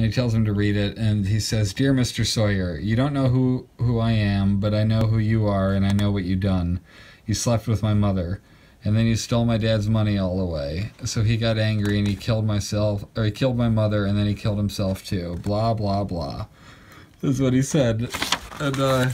and he tells him to read it and he says dear mr sawyer you don't know who who i am but i know who you are and i know what you done. You slept with my mother and then you stole my dad's money all away. So he got angry and he killed myself or he killed my mother and then he killed himself too. Blah blah blah this is what he said. And uh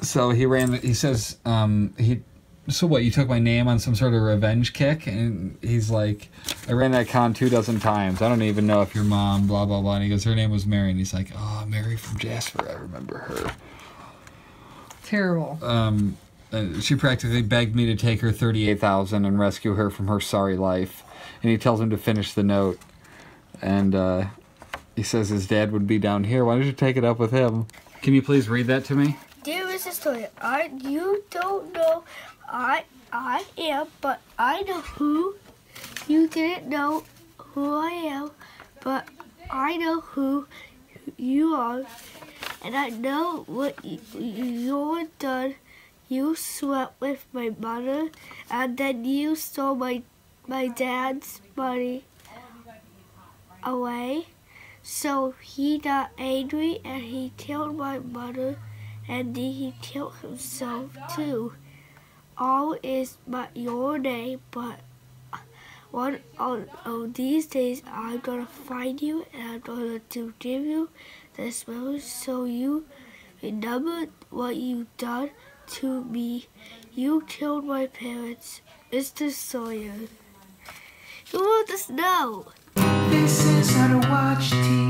so he ran he says um he so what you took my name on some sort of revenge kick? And he's like i ran that con two dozen times. I don't even know if your mom blah blah blah. And he goes her name was mary. And he's like oh mary from jasper. I remember her. Terrible. um uh, she practically begged me to take her 38000 and rescue her from her sorry life. And he tells him to finish the note. And uh he says his dad would be down here. Why don't you take it up with him? Can you please read that to me? Dear Mrs. Sawyer, I you don't know I I am, but I know who. You didn't know who I am, but I know who you are, and I know what you've done. You slept with my mother, and then you stole my my dad's money away. So he got angry and he killed my mother and then he killed himself too. All is but your name, but one of, of these days I'm gonna find you and I'm gonna to give you this message so you remember what you done to me. You killed my parents, Mr. Sawyer. Who wrote this note? This is how to watch TV.